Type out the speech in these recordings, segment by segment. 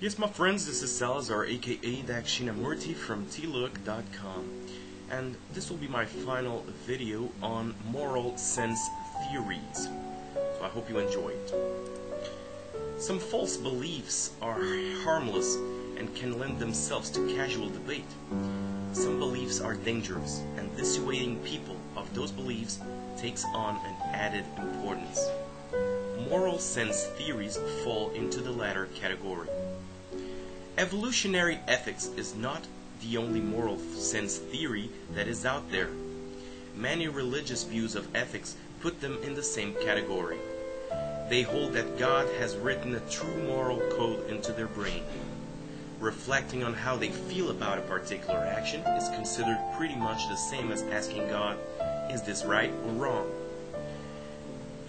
Yes, my friends, this is Salazar, aka Dakshinamurti from tlook.com, and this will be my final video on moral sense theories. So I hope you enjoy it. Some false beliefs are harmless and can lend themselves to casual debate. Some beliefs are dangerous, and dissuading people of those beliefs takes on an added importance. Moral sense theories fall into the latter category. Evolutionary ethics is not the only moral sense theory that is out there. Many religious views of ethics put them in the same category. They hold that God has written a true moral code into their brain. Reflecting on how they feel about a particular action is considered pretty much the same as asking God, is this right or wrong?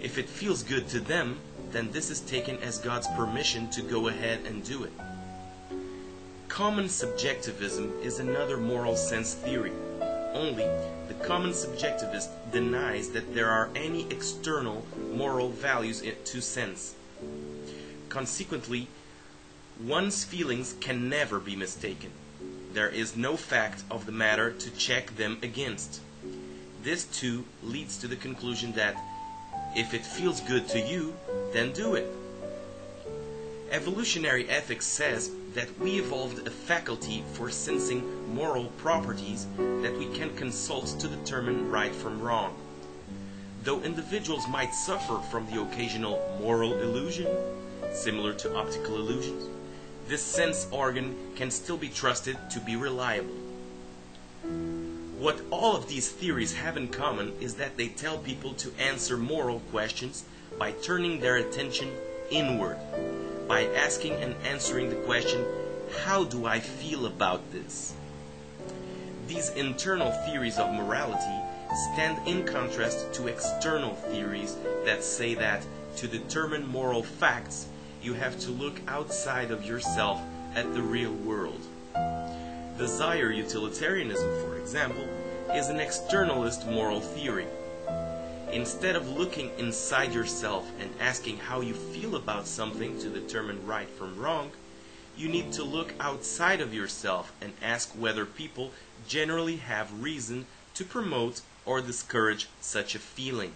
If it feels good to them, then this is taken as God's permission to go ahead and do it. Common subjectivism is another moral sense theory. Only the common subjectivist denies that there are any external moral values to sense. Consequently, one's feelings can never be mistaken. There is no fact of the matter to check them against. This too leads to the conclusion that if it feels good to you, then do it. Evolutionary ethics says that we evolved a faculty for sensing moral properties that we can consult to determine right from wrong. Though individuals might suffer from the occasional moral illusion, similar to optical illusions, this sense organ can still be trusted to be reliable. What all of these theories have in common is that they tell people to answer moral questions by turning their attention inward by asking and answering the question, How do I feel about this? These internal theories of morality stand in contrast to external theories that say that to determine moral facts, you have to look outside of yourself at the real world. Desire utilitarianism, for example, is an externalist moral theory Instead of looking inside yourself and asking how you feel about something to determine right from wrong, you need to look outside of yourself and ask whether people generally have reason to promote or discourage such a feeling.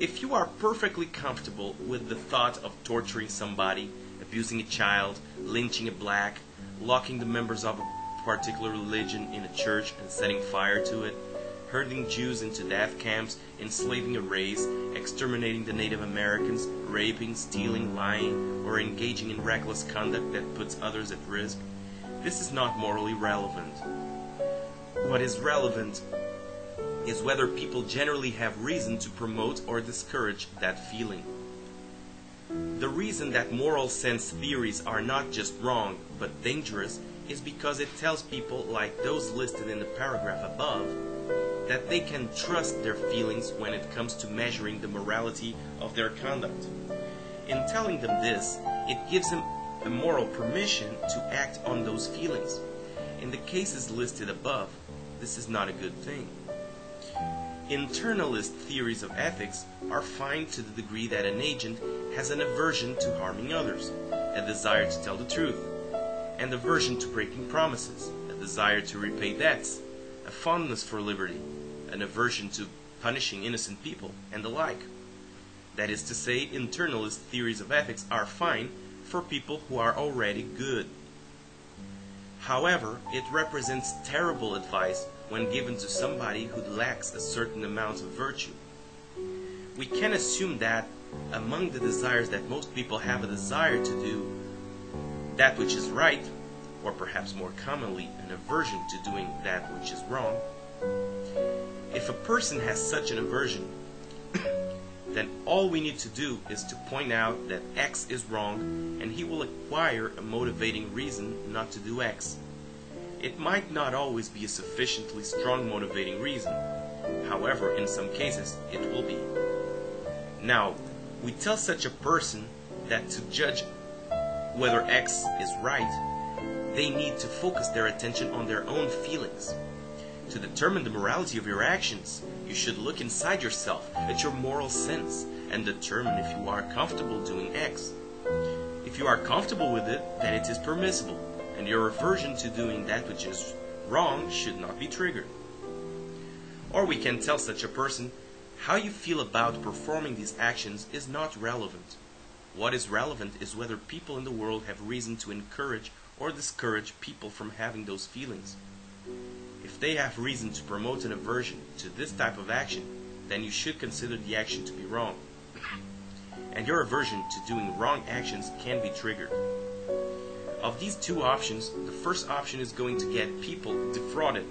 If you are perfectly comfortable with the thought of torturing somebody, abusing a child, lynching a black, locking the members of a particular religion in a church and setting fire to it, herding Jews into death camps, enslaving a race, exterminating the Native Americans, raping, stealing, lying, or engaging in reckless conduct that puts others at risk, this is not morally relevant. What is relevant is whether people generally have reason to promote or discourage that feeling. The reason that moral sense theories are not just wrong, but dangerous, is because it tells people like those listed in the paragraph above that they can trust their feelings when it comes to measuring the morality of their conduct. In telling them this, it gives them a moral permission to act on those feelings. In the cases listed above, this is not a good thing. Internalist theories of ethics are fine to the degree that an agent has an aversion to harming others, a desire to tell the truth, an aversion to breaking promises, a desire to repay debts, a fondness for liberty, an aversion to punishing innocent people, and the like. That is to say, internalist theories of ethics are fine for people who are already good. However, it represents terrible advice when given to somebody who lacks a certain amount of virtue. We can assume that among the desires that most people have a desire to do that which is right, or perhaps more commonly, an aversion to doing that which is wrong. If a person has such an aversion, then all we need to do is to point out that X is wrong, and he will acquire a motivating reason not to do X. It might not always be a sufficiently strong motivating reason. However, in some cases, it will be. Now, we tell such a person that to judge whether X is right, they need to focus their attention on their own feelings. To determine the morality of your actions, you should look inside yourself at your moral sense and determine if you are comfortable doing X. If you are comfortable with it, then it is permissible, and your aversion to doing that which is wrong should not be triggered. Or we can tell such a person, how you feel about performing these actions is not relevant. What is relevant is whether people in the world have reason to encourage or discourage people from having those feelings. If they have reason to promote an aversion to this type of action, then you should consider the action to be wrong. And your aversion to doing wrong actions can be triggered. Of these two options, the first option is going to get people defrauded,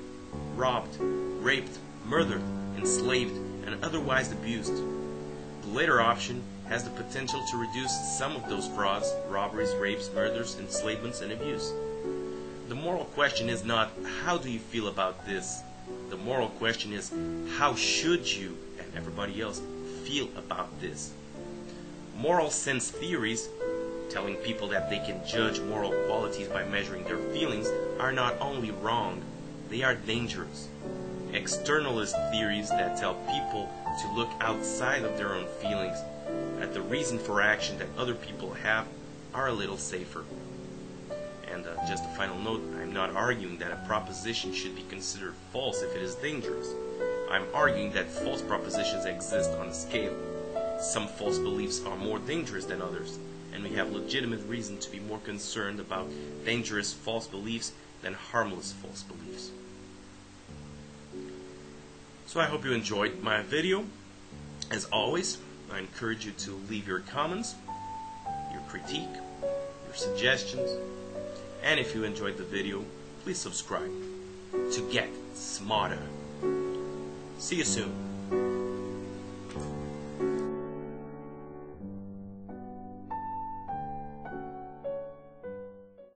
robbed, raped, murdered, enslaved, and otherwise abused. The later option has the potential to reduce some of those frauds, robberies, rapes, murders, enslavements, and abuse. The moral question is not how do you feel about this? The moral question is how should you and everybody else feel about this? Moral sense theories, telling people that they can judge moral qualities by measuring their feelings, are not only wrong, they are dangerous. Externalist theories that tell people to look outside of their own feelings at the reason for action that other people have are a little safer. And uh, just a final note I'm not arguing that a proposition should be considered false if it is dangerous. I'm arguing that false propositions exist on a scale. Some false beliefs are more dangerous than others, and we have legitimate reason to be more concerned about dangerous false beliefs than harmless false beliefs. So I hope you enjoyed my video. As always, I encourage you to leave your comments, your critique, your suggestions, and if you enjoyed the video, please subscribe to get smarter. See you soon.